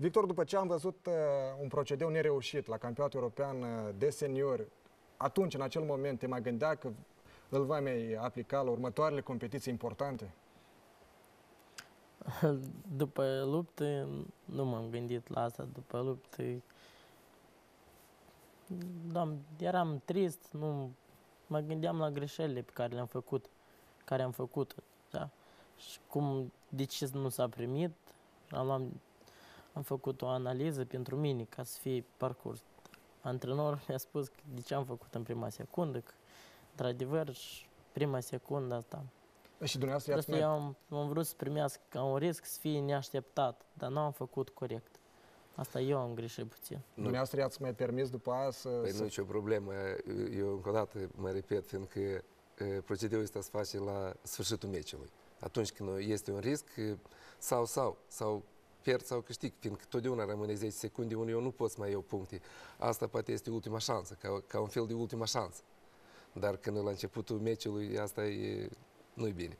Victor, după ce am văzut uh, un procedeu nereușit la campionatul european uh, de seniori, atunci, în acel moment, te mai gândea că îl va mai aplica la următoarele competiții importante? După luptă nu m-am gândit la asta. După luptă da, eram trist, nu mă gândeam la greșelile pe care le-am făcut, care am făcut, da? Și cum, de ce nu s-a primit, am, luat, am făcut o analiză pentru mine ca să fie parcurs. Antrenorul mi-a spus că de ce am făcut în prima secundă, că într-adevăr prima secundă asta. Și dumneavoastră Asta eu am, am vrut să primească ca un risc să fie neașteptat, dar nu am făcut corect. Asta eu am greșit puțin. Nu. Dumneavoastră i-ați mai permis după aia să... Păi să... nu e nicio problemă. Eu încă o dată mă repet, fiindcă procedeul ăsta se face la sfârșitul meciului. Atunci când este un risc, sau, sau, sau pierd sau câștig, fiindcă totdeauna rămâne 10 secunde unde eu nu pot să mai iau puncte. Asta poate este ultima șansă, ca, ca un fel de ultima șansă. Dar când la începutul meciului, asta e, nu-i bine.